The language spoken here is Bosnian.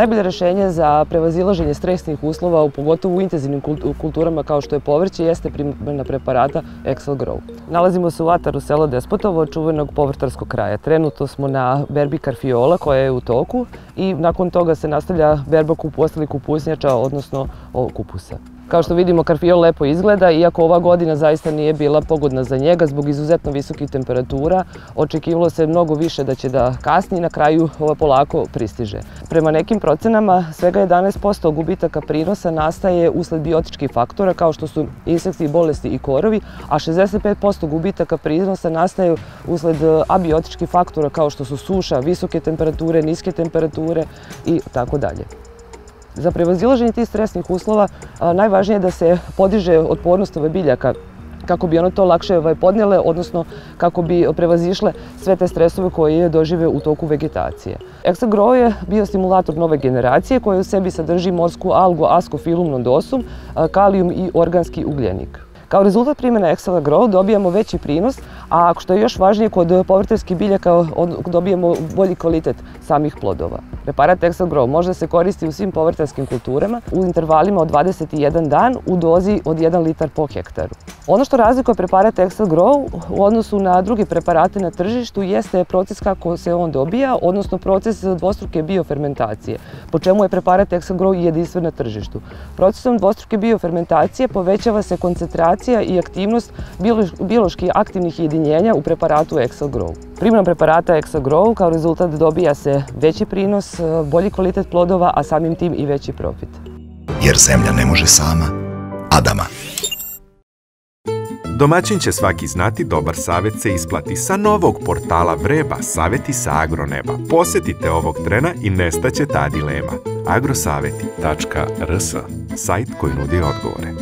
Najbolje rešenje za prevazilaženje stresnih uslova, u pogotovo u intenzivnim kulturama kao što je povrće, jeste primjena preparata Excel Grow. Nalazimo se u Ataru selo Despotovo, čuvenog povrtarskog kraja. Trenutno smo na berbi karfiola koja je u toku i nakon toga se nastavlja berba kupu ostalih kupusnjača, odnosno kupusa. Kao što vidimo, karfiol lepo izgleda, iako ova godina zaista nije bila pogodna za njega zbog izuzetno visokih temperatura. Očekivalo se mnogo više da će da kasni i na kraju ovo polako pristiže. Prema nekim procenama, svega 11% gubitaka prinosa nastaje usled biotičkih faktora, kao što su insekti, bolesti i korovi, a 65% gubitaka prinosa nastaje usled e, abiotičkih faktora, kao što su suša, visoke temperature, niske temperature i tako dalje. Za prevazilaženje tih stresnih uslova najvažnije je da se podiže otpornost ove biljaka kako bi ono to lakše ovaj, podnijele, odnosno kako bi prevazišle sve te stresove koje dožive u toku vegetacije. Exagro je bio stimulator nove generacije koji u sebi sadrži morsku algu askofilum nodosum, kalijum i organski ugljenik. Kao rezultat primjena Excel Grow dobijamo veći prinos, a što je još važnije kod eh, povrtarskih biljaka eh, dobijemo bolji kvalitet samih plodova. Preparat Excel Grow može se koristiti u svim povrtarskim kulturama u intervalima od 21 dan u dozi od 1 litar po hektaru. Ono što razlikuje preparat Excel Grow u odnosu na druge preparate na tržištu jeste proces kako se on dobija, odnosno proces eh, dvostruke biofermentacije, po čemu je preparat Excel Grow jedinstven na tržištu. Procesom dvostruke biofermentacije povećava se koncentracija i aktivnost biološki aktivnih jedinjenja u preparatu Excel Grow. Primjenom preparata Excel Grow kao rezultat dobija se veći prinos, bolji kvalitet plodova, a samim tim i veći profit. Jer zemlja ne može sama. Adama. Domaćin će svaki znati dobar savjet se isplati sa novog portala Vreba Savjeti sa Agroneba. Posjetite ovog trena i nestaće ta dilema. agrosaveti.rs Sajt koji nudi odgovore.